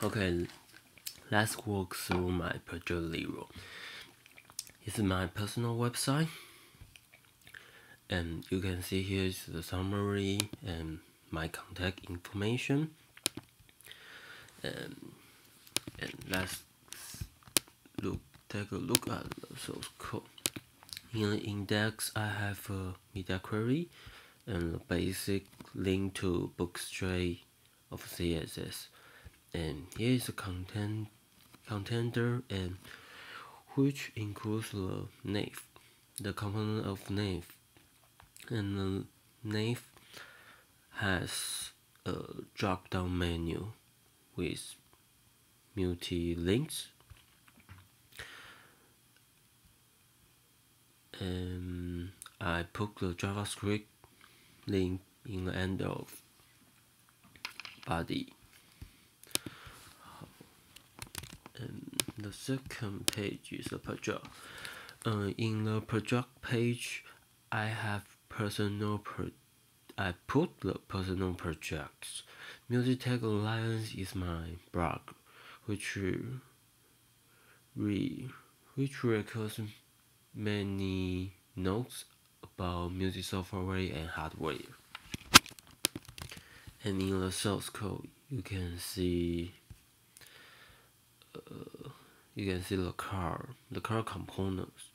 Okay, let's walk through my Peugeot Lero. It's my personal website, and you can see here is the summary and my contact information. And, and let's look take a look at source code. In the index, I have a media query and a basic link to Bootstrap of CSS and here is the content contender and which includes the nav the component of nav and the nav has a drop down menu with multi links and I put the JavaScript link in the end of body and the second page is a project. Uh, in the project page, I have personal pro I put the personal projects. Music Tech Alliance is my blog, which re which records many notes about music software and hardware. And in the source code, you can see you can see the car, the car components.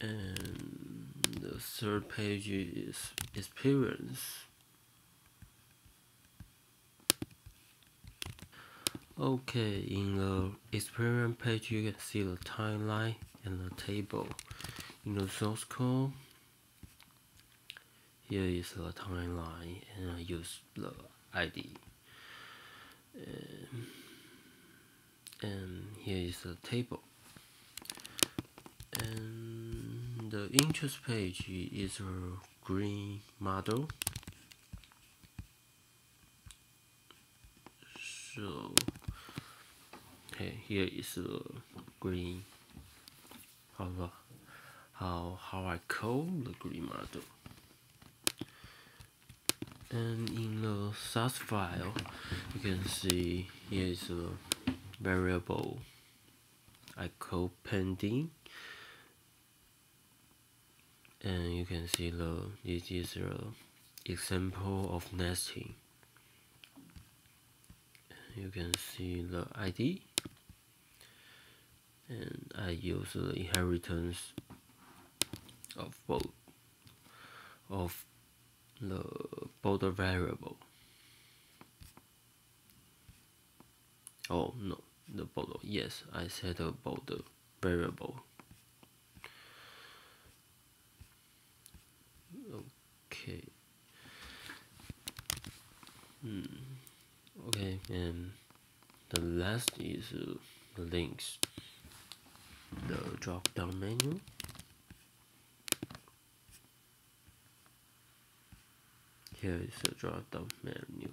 And the third page is experience. Okay, in the experience page you can see the timeline and the table. In the source code, here is the timeline and I use the ID and, and here is the table. And the interest page is a green model. So okay here is the green how how how I call the green model and in the source file you can see here is a variable I call pending and you can see the this is a example of nesting. You can see the ID and I use the inheritance of both of the border variable. Oh no, the border. Yes, I set a border variable. Okay. Hmm. Okay, and the last is uh, the links. The drop down menu. Here is the drop down menu.